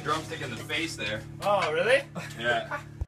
drumstick in the face there. Oh, really? Yeah.